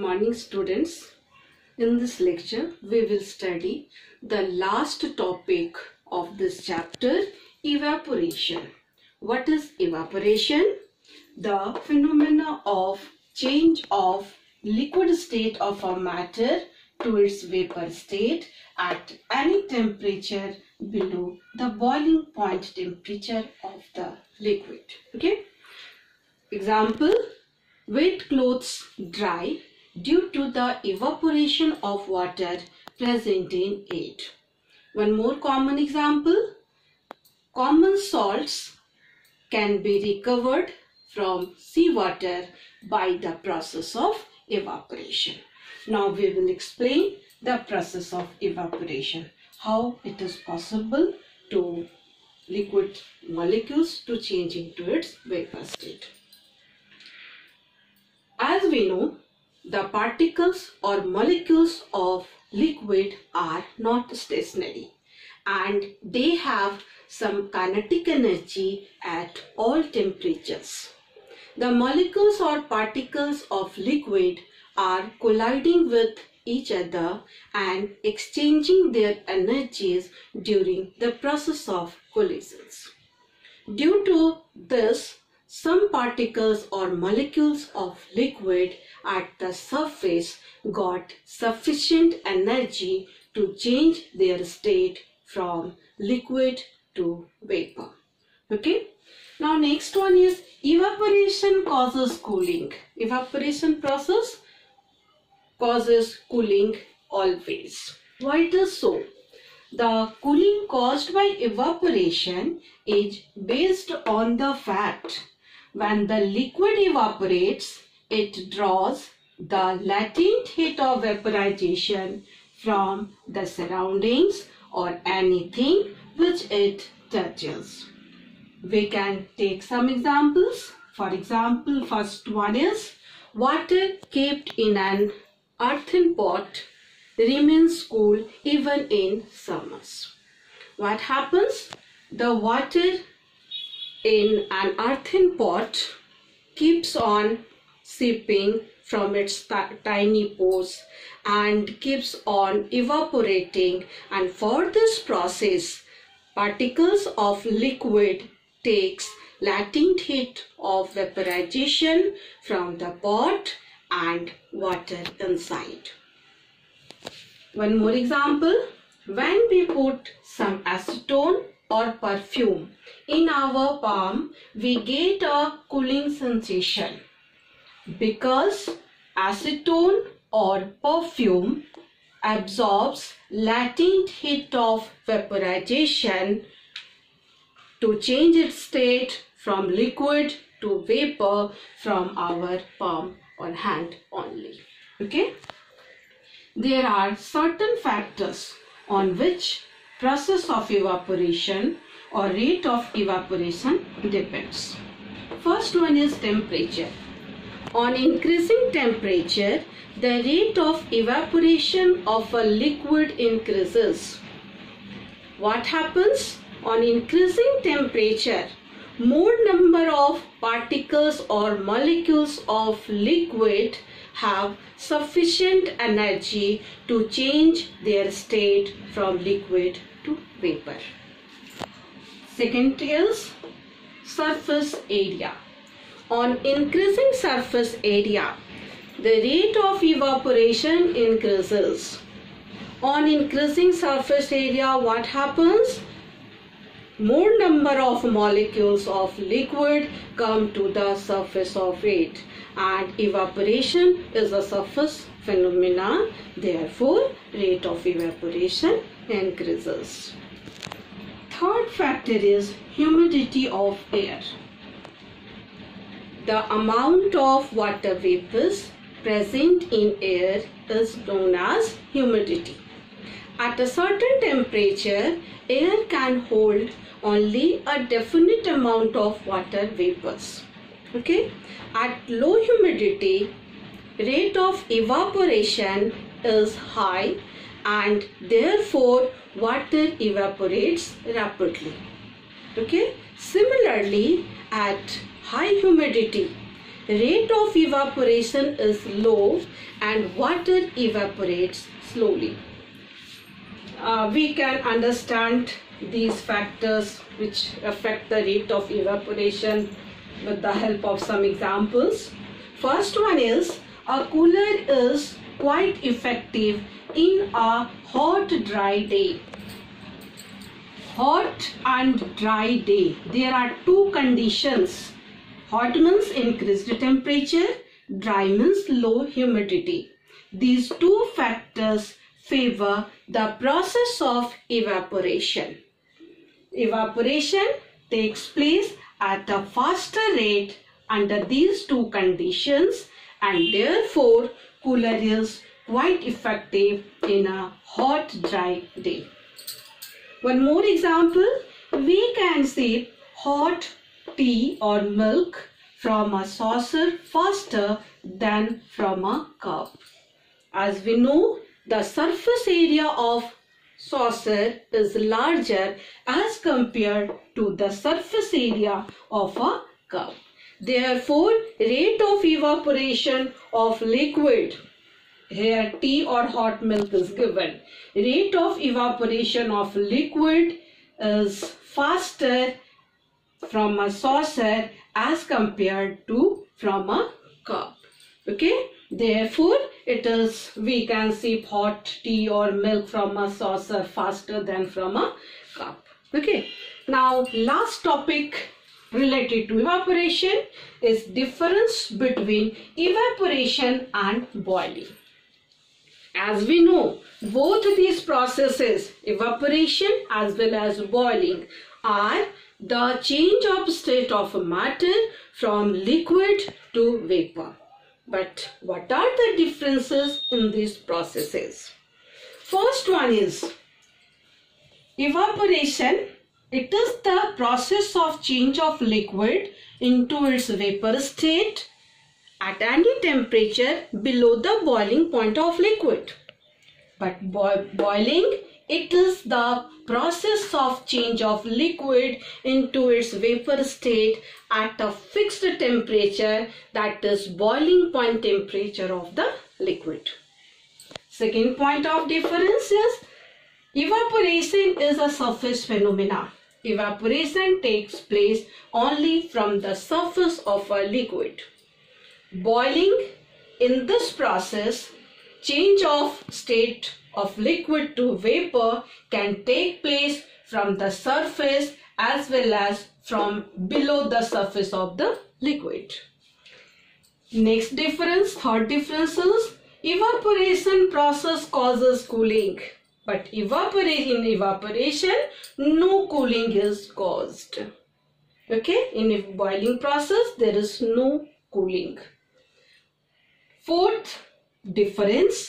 morning students. In this lecture, we will study the last topic of this chapter, evaporation. What is evaporation? The phenomena of change of liquid state of a matter to its vapor state at any temperature below the boiling point temperature of the liquid. Okay. Example, wet clothes dry due to the evaporation of water present in it. One more common example, common salts can be recovered from seawater by the process of evaporation. Now we will explain the process of evaporation, how it is possible to liquid molecules to change into its vapor state. As we know, the particles or molecules of liquid are not stationary and they have some kinetic energy at all temperatures. The molecules or particles of liquid are colliding with each other and exchanging their energies during the process of collisions. Due to this, some particles or molecules of liquid at the surface got sufficient energy to change their state from liquid to vapor. Okay. Now next one is evaporation causes cooling. Evaporation process causes cooling always. Why it is so? The cooling caused by evaporation is based on the fact when the liquid evaporates, it draws the latent heat of vaporization from the surroundings or anything which it touches. We can take some examples. For example, first one is water kept in an earthen pot remains cool even in summers. What happens? The water in an earthen pot keeps on seeping from its tiny pores and keeps on evaporating and for this process particles of liquid takes latent heat of vaporization from the pot and water inside. One more example, when we put some acetone or perfume in our palm, we get a cooling sensation because acetone or perfume absorbs latent heat of vaporization to change its state from liquid to vapor from our palm or hand only. Okay. There are certain factors on which process of evaporation or rate of evaporation depends. First one is temperature. On increasing temperature, the rate of evaporation of a liquid increases. What happens? On increasing temperature, more number of particles or molecules of liquid have sufficient energy to change their state from liquid to vapor. Second is surface area. On increasing surface area, the rate of evaporation increases. On increasing surface area, what happens? More number of molecules of liquid come to the surface of it and evaporation is a surface phenomena. Therefore, rate of evaporation increases. Third factor is humidity of air. The amount of water vapors present in air is known as humidity. At a certain temperature, air can hold only a definite amount of water vapors. Okay. At low humidity, rate of evaporation is high and therefore water evaporates rapidly. Okay. Similarly, at high humidity, rate of evaporation is low and water evaporates slowly. Uh, we can understand these factors which affect the rate of evaporation with the help of some examples. First one is a cooler is quite effective in a hot dry day. Hot and dry day. There are two conditions. Hot means increased temperature, dry means low humidity. These two factors favor the process of evaporation. Evaporation takes place at a faster rate under these two conditions and therefore cooler is quite effective in a hot dry day. One more example, we can see hot tea or milk from a saucer faster than from a cup. As we know, the surface area of saucer is larger as compared to the surface area of a cup. Therefore, rate of evaporation of liquid, here tea or hot milk is given. Rate of evaporation of liquid is faster from a saucer as compared to from a cup. Okay. Therefore, it is, we can see hot tea or milk from a saucer faster than from a cup. Okay. Now, last topic related to evaporation is difference between evaporation and boiling. As we know, both these processes, evaporation as well as boiling, are the change of state of matter from liquid to vapor. But what are the differences in these processes? First one is evaporation it is the process of change of liquid into its vapor state at any temperature below the boiling point of liquid. But bo boiling, it is the process of change of liquid into its vapor state at a fixed temperature that is boiling point temperature of the liquid. Second point of difference is evaporation is a surface phenomena Evaporation takes place only from the surface of a liquid. Boiling, in this process, change of state of liquid to vapor can take place from the surface as well as from below the surface of the liquid. Next difference, third difference is evaporation process causes cooling. But evaporate in evaporation no cooling is caused. Okay? In a boiling process there is no cooling fourth difference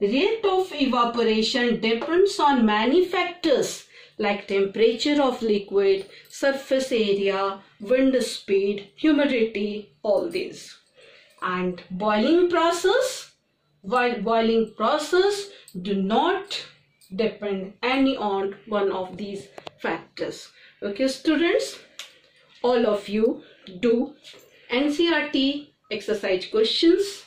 rate of evaporation depends on many factors like temperature of liquid surface area wind speed humidity all these. And boiling process? While boiling process do not depend any on one of these factors. Okay students all of you do NCERT exercise questions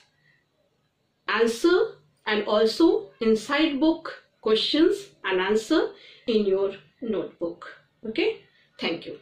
answer and also inside book questions and answer in your notebook. Okay? Thank you